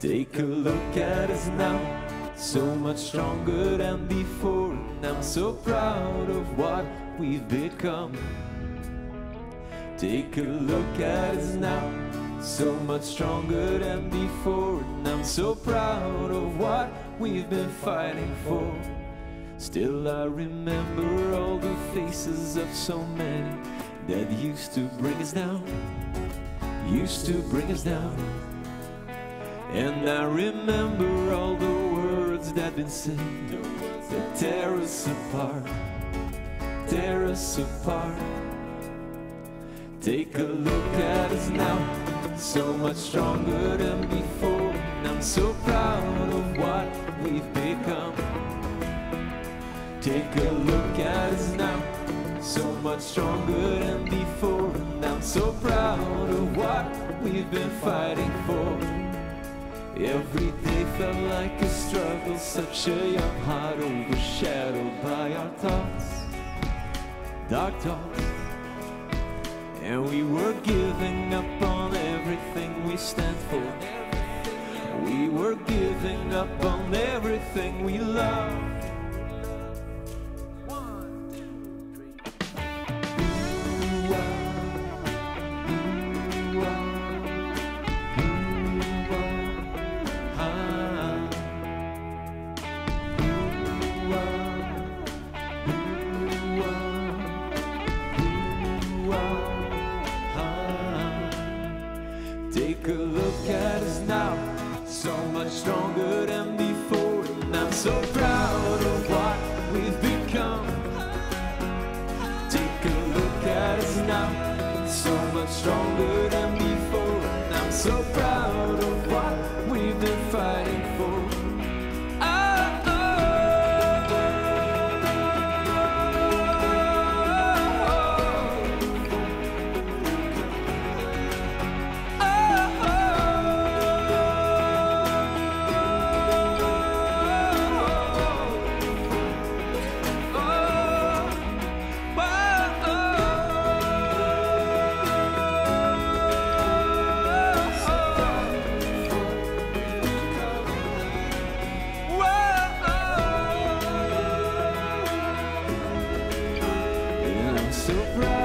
Take a look at us now, so much stronger than before. And I'm so proud of what we've become. Take a look at us now, so much stronger than before. And I'm so proud of what we've been fighting for. Still, I remember all the faces of so many that used to bring us down, used to bring us down. And I remember all the words that been said that tear us apart, tear us apart. Take a look at us now, so much stronger than before. And I'm so proud of what we've become. Take a look at us now, so much stronger than before. And I'm so proud of what we've been fighting for. Every day felt like a struggle, such a young heart overshadowed by our thoughts, dark thoughts. And we were giving up on everything we stand for. We were giving up on everything we love. Take a look at us now, so much stronger than before. And I'm so proud of what we've become. Take a look at us now, so much stronger than before. And I'm so proud Proud